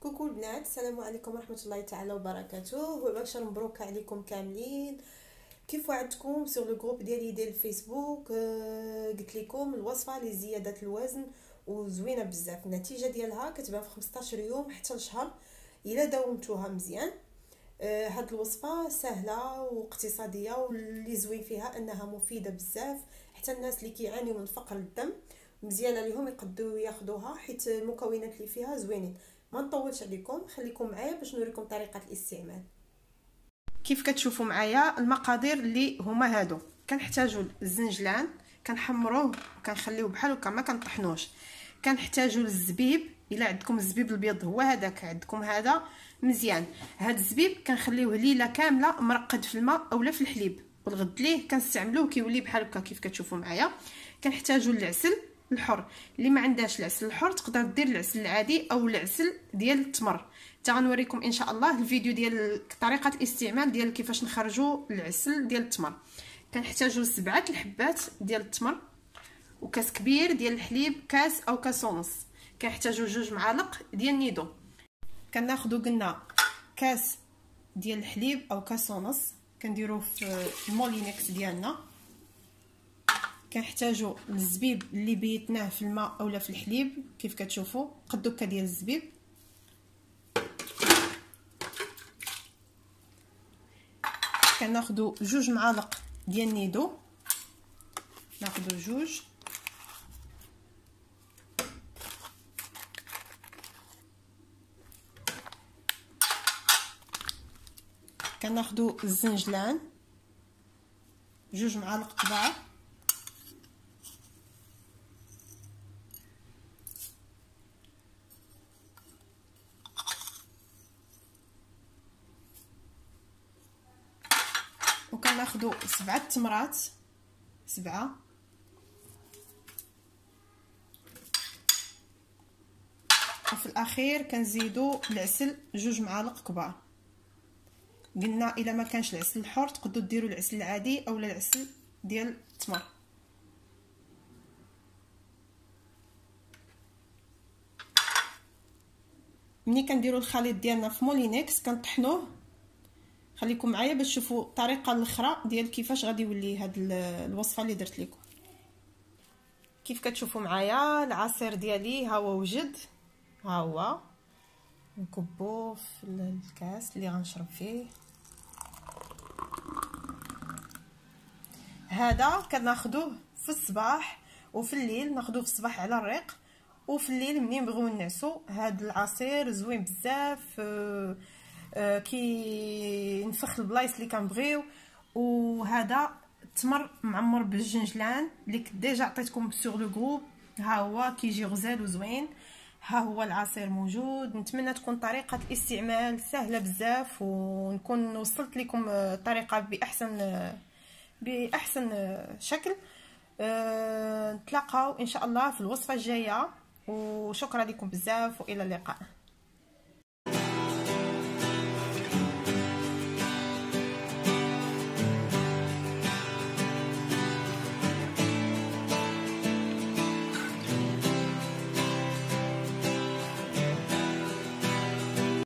كوكو البنات السلام عليكم ورحمة الله تعالى وبركاته. وعشر مبروك عليكم كاملين. كيف وعدتكم sur le groupe ديالي ديال الفيسبوك قلت لكم الوصفة لزياده الوزن وزوينة بزاف. النتيجة ديالها كتبان في 15 يوم حتى لشهر إلا داومتوها مزيان. آه، هاد الوصفة سهلة واقتصادية واللي زوين فيها أنها مفيدة بزاف حتى الناس اللي كيعانيو من فقر الدم مزيانة ليهم يقدروا ياخذوها حيت المكونات اللي فيها زوينين. ما نطولش عليكم خليكم معايا باش نوريكم طريقة الاستعمال. كيف كتشوفوا معايا المقادير اللي هما هادو؟ كنحتاجوا الزنجلان كنحمروه وكنخليوه بحال هكا ما كنطحنوش. كنحتاجوا الزبيب إلا عندكم الزبيب البيض هو هذاك عندكم هذا مزيان. هاد الزبيب كنخليوه ليلة كاملة مرقد في الماء أولا في الحليب والغد ليه كنستعملوه كيولي بحال هكا كيف كتشوفوا معايا. كنحتاجوا العسل الحر. اللي ما عندهاش العسل الحر تقدر دير العسل العادي أو العسل ديال التمر. حتى غنوريكم إن شاء الله الفيديو ديال طريقة الاستعمال ديال كيفاش نخرجوا العسل ديال التمر. كنحتاجوا سبعة الحبات ديال التمر وكاس كبير ديال الحليب كاس أو كاس ونص. كنحتاجوا جوج معالق ديال النيدو كناخذوا قلنا كاس ديال الحليب أو كاس ونص. كنديروه في المولينكس ديالنا. كنحتاجو الزبيب اللي بيتناه في الماء أولا في الحليب كيف كتشوفوا قد هكا ديال الزبيب. كناخذوا جوج معالق ديال النيدو ناخذوا جوج. كناخذوا الزنجلان. جوج معالق كبار وكناخذوا سبعة تمرات. سبعة. وفي الأخير كنزيدوا العسل جوج معالق كبار. قلنا إلا ما كانش العسل الحر تقدروا ديروا العسل العادي اولا العسل ديال التمر. ملي كنديروا الخليط ديالنا في مولينكس كنطحنوه خليكم معايا باش تشوفوا الطريقة الأخرى ديال كيفاش غادي يولي هاد الوصفة اللي درت لكم. كيف كتشوفوا معايا العصير ديالي ها هو وجد. ها هو. نكبو في الكاس اللي غنشرب فيه. هذا كناخذوه في الصباح وفي الليل ناخذوه في الصباح على الريق. وفي الليل منين نبغيو نعسو هاد العصير زوين بزاف آه، كي نفخ البلايص اللي كنبغيو. وهذا التمر معمر بالجنجلان اللي déjà عطيتكم sur le groupe ها هو كيجي غزال وزوين. ها هو العصير موجود. نتمنى تكون طريقة الاستعمال سهلة بزاف ونكون وصلت لكم الطريقة بأحسن بأحسن شكل. نتلاقاو إن شاء الله في الوصفة الجاية. وشكرا لكم بزاف وإلى اللقاء.